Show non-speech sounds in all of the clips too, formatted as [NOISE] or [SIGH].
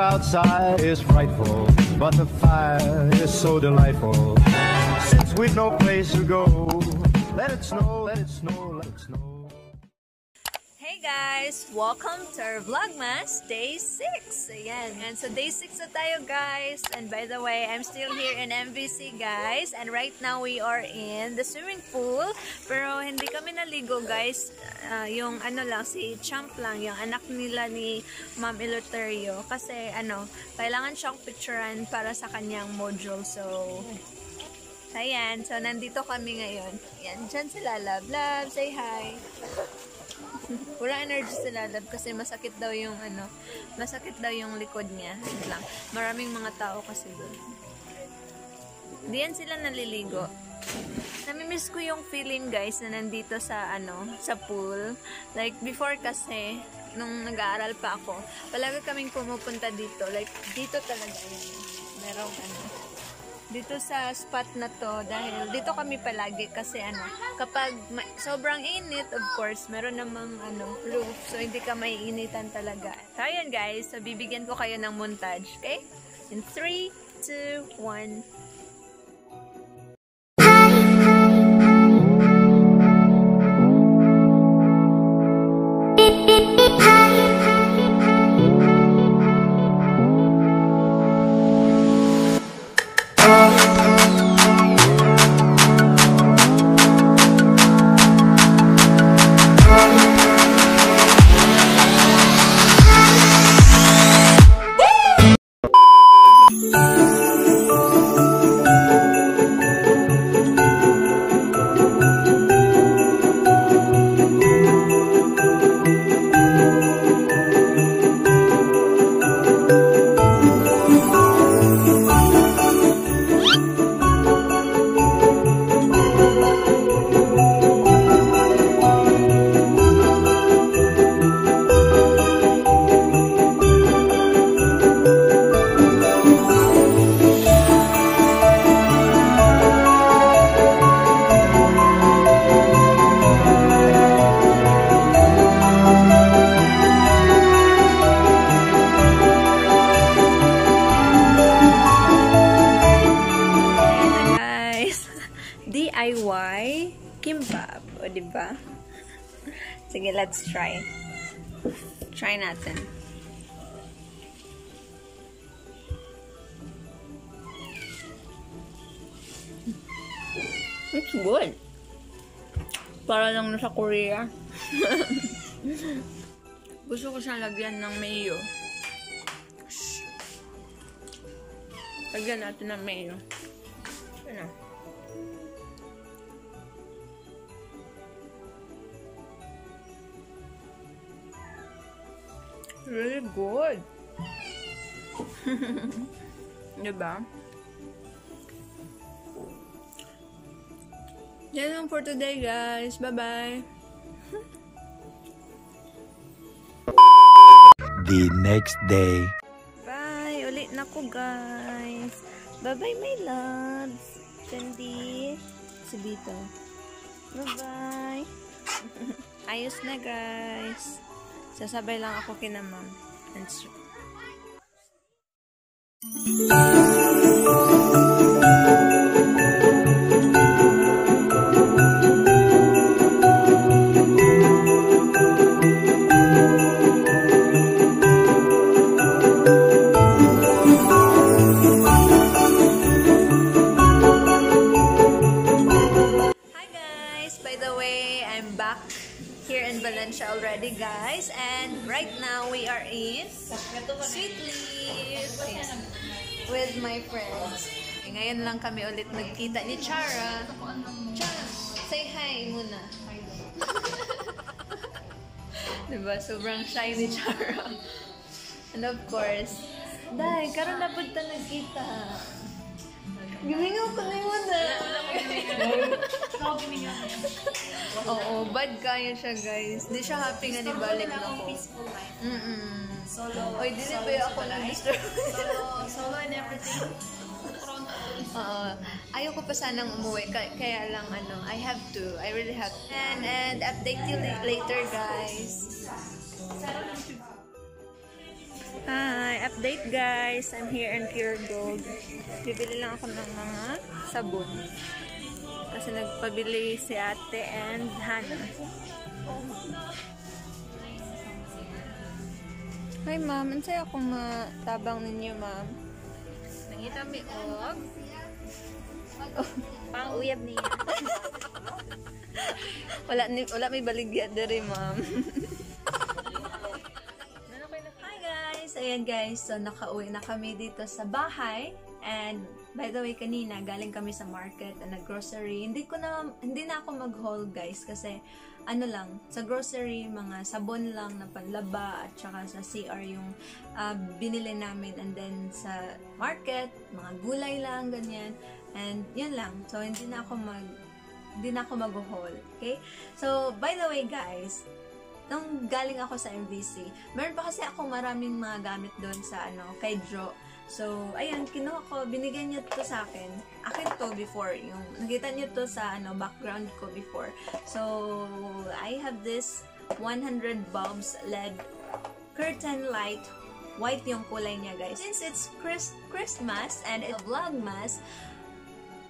outside is frightful, but the fire is so delightful. Since we've no place to go, let it snow, let it snow, let it snow. Guys! Welcome to our Vlogmas Day 6! Ayan. And so day 6 na tayo guys. And by the way, I'm still here in MVC guys. And right now we are in the swimming pool. Pero hindi kami naligo guys. Uh, yung ano lang, si Champ lang, yung anak nila ni Ma'am Eleuterio. Kasi ano, kailangan siyang picturean para sa kanyang module. So, ayan. So, nandito kami ngayon. Ayan, dyan sila. Love, love. Say hi. Wala energy sa lalab kasi masakit daw yung ano, masakit daw yung likod niya. Yun lang. Maraming mga tao kasi doon. Diyan sila naliligo. Namimiss ko yung feeling guys na nandito sa ano, sa pool. Like before kasi nung nag-aaral pa ako, palagi kaming pumupunta dito. Like dito talaga yun. Merong ano, dito sa spot na to dahil dito kami palagi kasi ano kapag sobrang init of course meron namang ano roof so hindi ka maiinitan talaga. So ayan guys. So bibigyan ko kayo ng montage okay? In 3 2 1 Sige, let's try. Try natin. It's good. Para lang nasa Korea. [LAUGHS] Gusto ko siyang lagyan ng mayo. Lagyan natin ng mayo. Really good. [LAUGHS] diba? Yan lang for today, guys. Bye-bye. [LAUGHS] The next day. Bye! Ulit na ko, guys. Bye-bye, my loves. Candy. Si Bito. Bye-bye. [LAUGHS] Ayos na, guys. Sasabay lang ako kina ma'am. And Valencia already, guys. And right now, we are in Sweet Leaf with my friends. E, ngayon lang kami ulit nagkita ni Chara. Chara, say hi muna. [LAUGHS] diba? Sobrang shy ni Chara. And of course, dahil karon na punta nagkita. Gimingaw ko na yun Oo, bad kaya siya guys. Hindi siya happy nga ni balik na ko. peaceful life. Mm-mm. Solo. Oy, dili ba ako nag-disturb? Solo, solo and everything. Oo. Ayoko pa sanang umuwi. Kaya, kaya lang, ano, I have to. I really have to. And, and update you later, guys. Hi! Update guys! I'm here in Pure Gold. Bibili lang ako ng mga sabon. Kasi nagpabili si ate and Hannah. Hi ma'am, ansay ako matabang ninyo ma'am. Nangita mi og. Pang uyab niya. [LAUGHS] wala ni wala may baligya dere ma'am. [LAUGHS] Hi guys! Ayan guys, so nakauwi na kami dito sa bahay. And by the way, kanina galing kami sa market and nag-grocery. Hindi ko na hindi na ako mag-haul guys kasi ano lang, sa grocery, mga sabon lang na panlaba at saka sa CR yung uh, binili namin and then sa market, mga gulay lang, ganyan. And yun lang. So hindi na ako mag hindi na ako mag-haul. Okay? So, by the way guys, nung galing ako sa MVC, meron pa kasi ako maraming mga gamit doon sa ano, kay Dro. So, ayan, kinuha ko, binigyan niyo to sa akin. Akin to before, yung, nakita niyo to sa, ano, background ko before. So, I have this 100 bulbs LED curtain light. White yung kulay niya, guys. Since it's Chris Christmas and it's Vlogmas,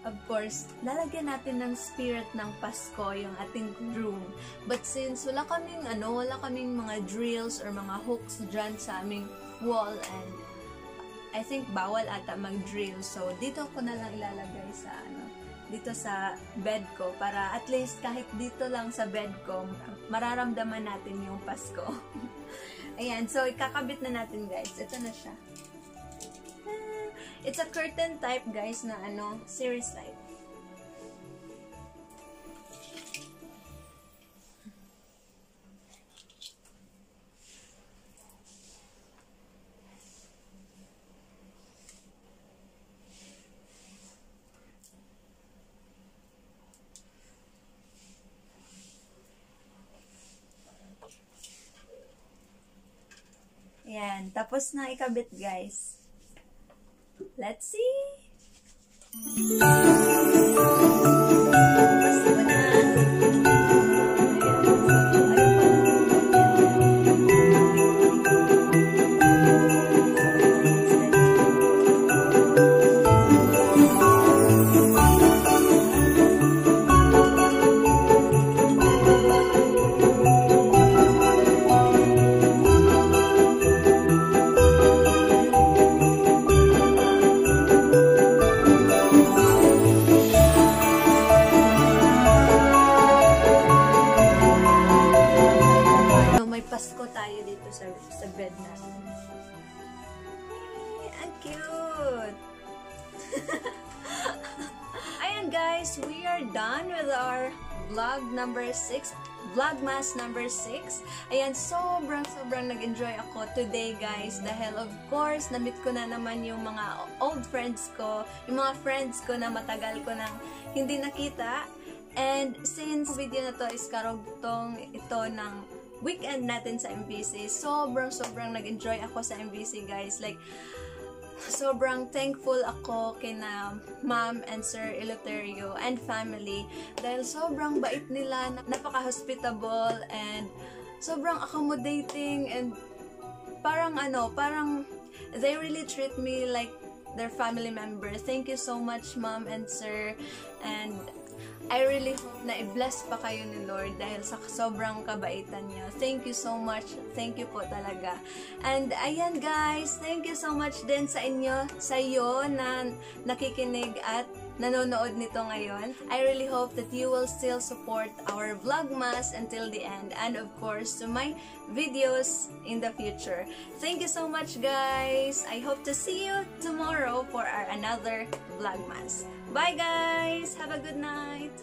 of course, lalagyan natin ng spirit ng Pasko yung ating room. But since wala kaming, ano, wala kaming mga drills or mga hooks dyan sa aming wall and I think bawal ata mag-drill. So, dito ko na lang ilalagay sa ano, dito sa bed ko para at least kahit dito lang sa bed ko, mararamdaman natin yung Pasko. [LAUGHS] Ayan, so ikakabit na natin guys. Ito na siya. It's a curtain type guys na ano, series type. Tapos na ikabit, guys. Let's see! Cute! [LAUGHS] Ayan guys, we are done with our vlog number 6. Vlogmas number 6. Ayan, sobrang sobrang nag-enjoy ako today guys dahil of course, na-meet ko na naman yung mga old friends ko, yung mga friends ko na matagal ko nang hindi nakita. And since video na to is karugtong ito ng weekend natin sa MBC, sobrang sobrang nag-enjoy ako sa MBC guys. Like, sobrang thankful ako kina ma'am and sir Eleuterio and family dahil sobrang bait nila, napaka-hospitable and sobrang accommodating and parang ano, parang they really treat me like their family member. Thank you so much ma'am and sir and I really hope na i-bless pa kayo ni Lord dahil sa sobrang kabaitan niya. Thank you so much. Thank you po talaga. And ayan guys, thank you so much din sa inyo, sa iyo na nakikinig at nanonood nito ngayon. I really hope that you will still support our Vlogmas until the end and of course to my videos in the future. Thank you so much guys! I hope to see you tomorrow for our another Vlogmas. Bye guys! Have a good night!